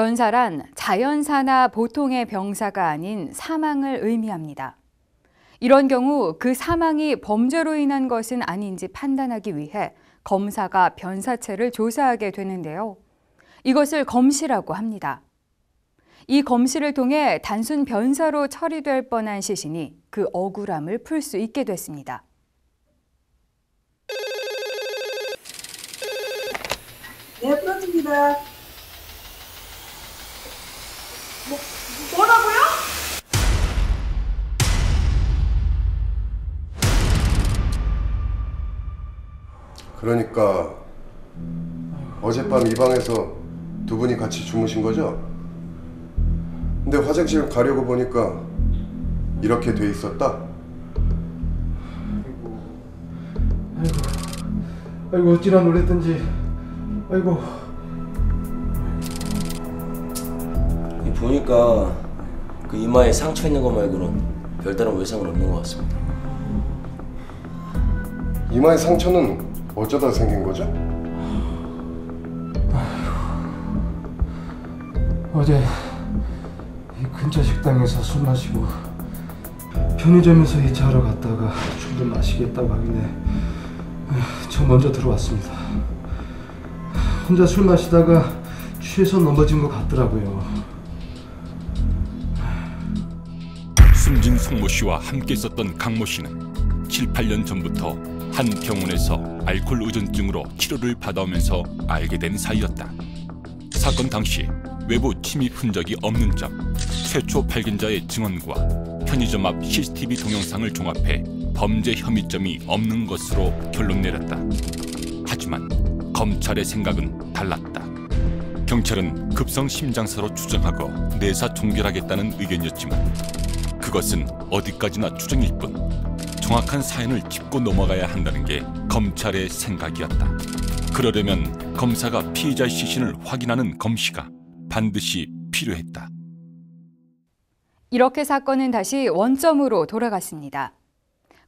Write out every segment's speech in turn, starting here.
변사란 자연사나 보통의 병사가 아닌 사망을 의미합니다. 이런 경우 그 사망이 범죄로 인한 것은 아닌지 판단하기 위해 검사가 변사체를 조사하게 되는데요. 이것을 검시라고 합니다. 이 검시를 통해 단순 변사로 처리될 뻔한 시신이 그 억울함을 풀 수 있게 됐습니다. 네, 풀어줍니다. 뭐라고요? 그러니까 어젯밤 이 방에서 두 분이 같이 주무신 거죠? 근데 화장실 가려고 보니까 이렇게 돼 있었다? 아이고, 아이고 어찌나 놀랬던지, 아이고. 이 보니까 그 이마에 상처 있는 것 말고는 별다른 외상은 없는 것 같습니다. 이마의 상처는 어쩌다 생긴 거죠? 어제 이 근처 식당에서 술 마시고 편의점에서 이차하러 갔다가 술도 마시겠다고 하길래 저 먼저 들어왔습니다. 혼자 술 마시다가 취해서 넘어진 것 같더라고요. 숨진 송모 씨와 함께 있었던 강모 씨는 7, 8년 전부터 한 병원에서 알코올 의존증으로 치료를 받아오면서 알게 된 사이였다. 사건 당시 외부 침입 흔적이 없는 점, 최초 발견자의 증언과 편의점 앞 CCTV 동영상을 종합해 범죄 혐의점이 없는 것으로 결론 내렸다. 하지만 검찰의 생각은 달랐다. 경찰은 급성 심장사로 추정하고 내사 종결하겠다는 의견이었지만 그것은 어디까지나 추정일 뿐 정확한 사연을 짚고 넘어가야 한다는 게 검찰의 생각이었다. 그러려면 검사가 피의자 시신을 확인하는 검시가 반드시 필요했다. 이렇게 사건은 다시 원점으로 돌아갔습니다.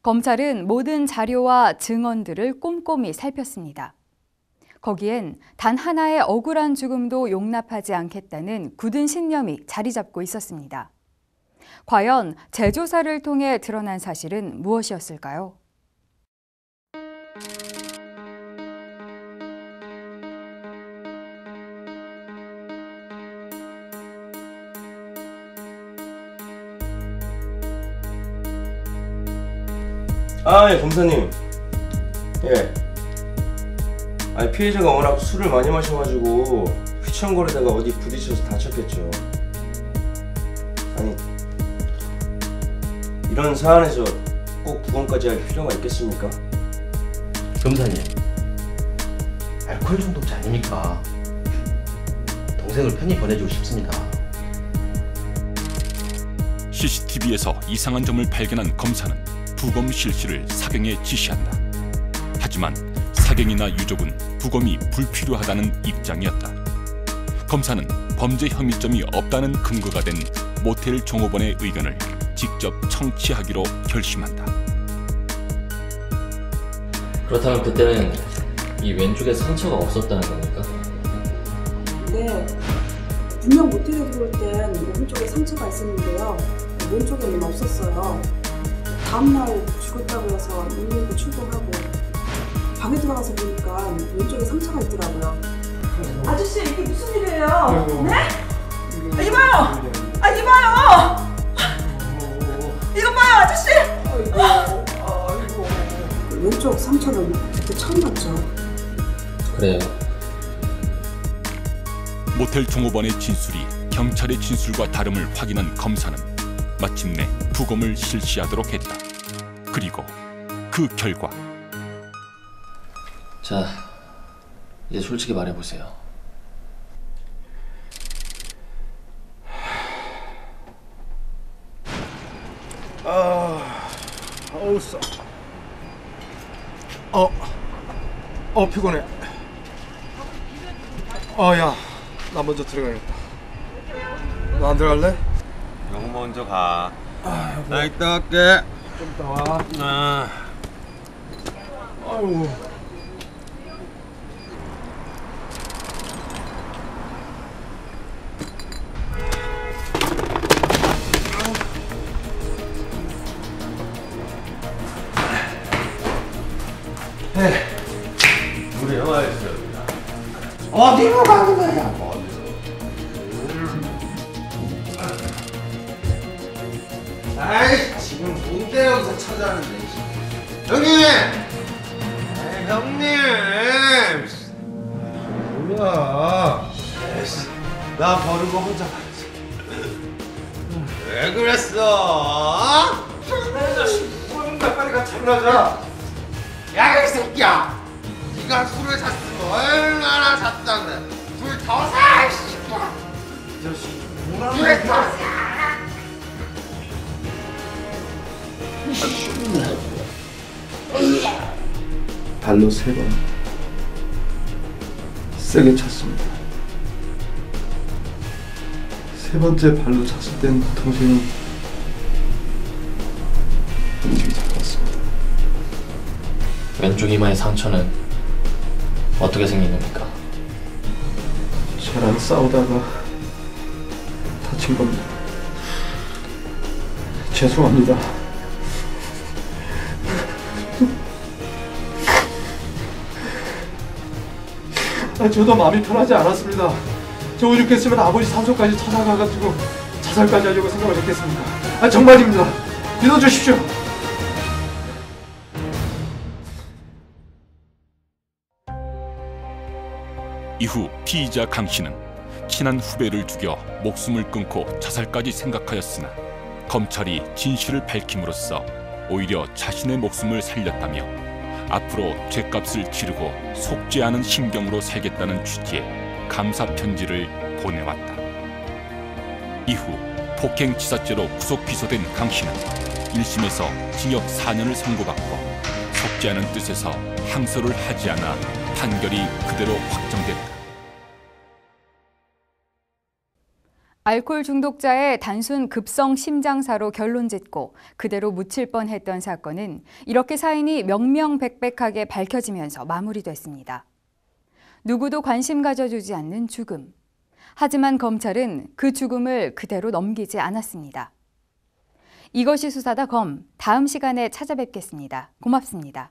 검찰은 모든 자료와 증언들을 꼼꼼히 살폈습니다. 거기엔 단 하나의 억울한 죽음도 용납하지 않겠다는 굳은 신념이 자리 잡고 있었습니다. 과연 재조사를 통해 드러난 사실은 무엇이었을까요? 아, 예, 검사님. 예. 아니, 피해자가 워낙 술을 많이 마셔가지고 휘청거리다가 어디 부딪혀서 다쳤겠죠. 아니, 이런 사안에서 꼭 부검까지 할 필요가 있겠습니까? 검사님, 알코올 중독자 아닙니까? 동생을 편히 보내주고 싶습니다. CCTV에서 이상한 점을 발견한 검사는 부검 실시를 사경에 지시한다. 하지만 사경이나 유족은 부검이 불필요하다는 입장이었다. 검사는 범죄 혐의점이 없다는 근거가 된 모텔 종업원의 의견을 직접 청취하기로 결심한다. 그렇다면 그때는 이 왼쪽에 상처가 없었다는 겁니까? 네. 분명 모텔에 들어올 땐 오른쪽에 상처가 있었는데요. 왼쪽에는 없었어요. 다음날 죽었다고 해서 눈물고 출동하고 방에 들어가서 보니까 왼쪽에 상처가 있더라고요. 아저씨 이게 무슨 일이에요? 네? 아, 이봐요! 아 이봐요! 왼쪽 상처는 그때 처음 봤죠. 그래요. 모텔 종업원의 진술이 경찰의 진술과 다름을 확인한 검사는 마침내 부검을 실시하도록 했다. 그리고 그 결과 자, 이제 솔직히 말해보세요. 어우 싸. 어, 어 피곤해. 어, 야, 나 먼저 들어가야겠다. 너 안 들어갈래? 형 먼저 가. 나 이따 갈게. 좀 이따 와. 아. 아유. 네. 우리 영화 있어요. 어디로 가는 거야? 어디로? 아이 지금 뭔데 여기서 찾아하는데? 형님! 아이, 형님! 뭐야? 에이씨, 나 버리고 혼자 갔지. 왜 그랬어? 술인가 빨리 같이 일어나 자. 야, 이 새끼야! 네가 술을 샀으면 얼마나 샀다는데 술더 사, 이 새끼야! 이 자식, 뭐라는 술을 더 사! 발로 세 번 세게 찼습니다. 세 번째 발로 찼을 땐 동생이 움직이지 않았습니다. 왼쪽 이마의 상처는 어떻게 생긴 겁니까? 저랑 싸우다가 다친 겁니다. 죄송합니다. 아, 저도 마음이 편하지 않았습니다. 저 오죽했으면 아버지 산소까지 찾아가가지고 자살까지 하려고 생각을 했겠습니까? 아, 정말입니다. 믿어주십시오. 이후 피의자 강 씨는 친한 후배를 죽여 목숨을 끊고 자살까지 생각하였으나 검찰이 진실을 밝힘으로써 오히려 자신의 목숨을 살렸다며 앞으로 죄값을 치르고 않은 심경으로 살겠다는 취지의 감사 편지를 보내왔다. 이후 폭행치사죄로 구속 기소된 강 씨는 1심에서 징역 4년을 선고받고 않은 뜻에서 항소를 하지 않아 판결이 그대로 확정됐다. 알코올 중독자의 단순 급성 심장사로 결론 짓고 그대로 묻힐 뻔했던 사건은 이렇게 사인이 명명백백하게 밝혀지면서 마무리됐습니다. 누구도 관심 가져주지 않는 죽음. 하지만 검찰은 그 죽음을 그대로 넘기지 않았습니다. 이것이 수사다 검 다음 시간에 찾아뵙겠습니다. 고맙습니다.